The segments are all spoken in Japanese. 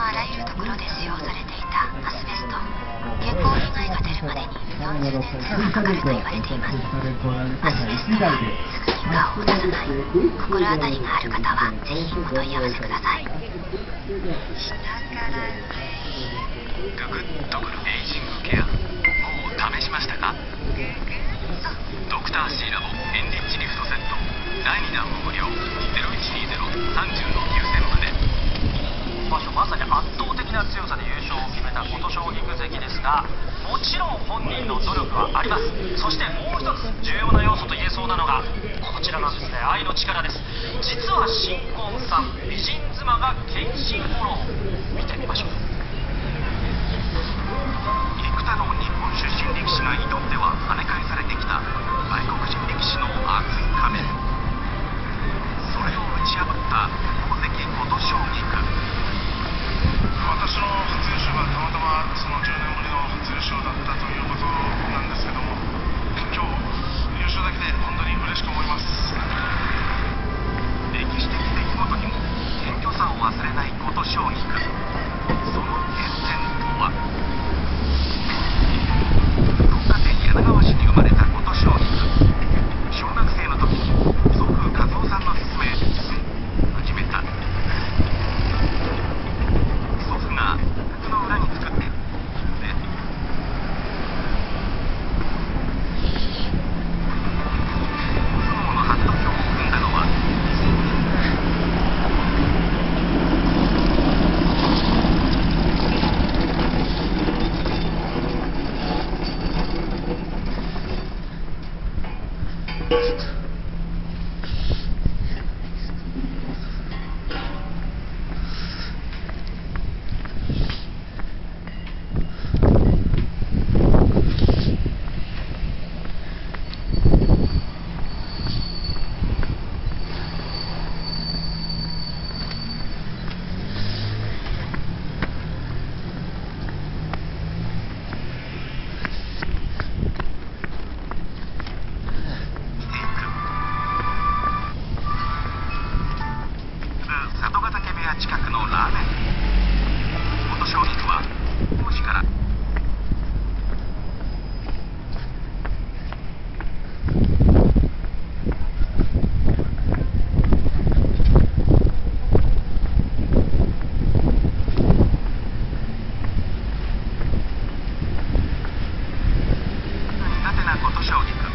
のあらゆるところで使用されていたアスベスト。健康被害が出るまでに40年前後かかると言われています。アスベストはすぐに顔を出さない心当たりがある方はぜひお問い合わせください。下からググッドグルエイジングケアもう試しましたかドクターシーラボエンリッチリフトセット第2弾も無料。0120-30-9000までまさに圧倒的な強さで優勝を決めた琴奨菊関ですがもちろん本人の努力はあります。そしてもう一つ重要な要素と言えそうなのがこちらなんですね。愛の力です。実は新婚さん美人妻が献身フォロー。見てみましょう。幾多の日本出身力士が挑んでは跳ね返されてきた外国人力士の熱い壁それを打ち破った我都笑你的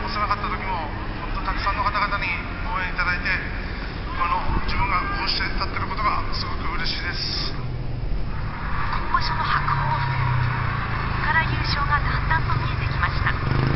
もなかった時も本当たくさんの方々に応援いただいてこの自分がこうして立ってることがすごく嬉しいです。今場所の白鵬戦から優勝がだんだんと見えてきました。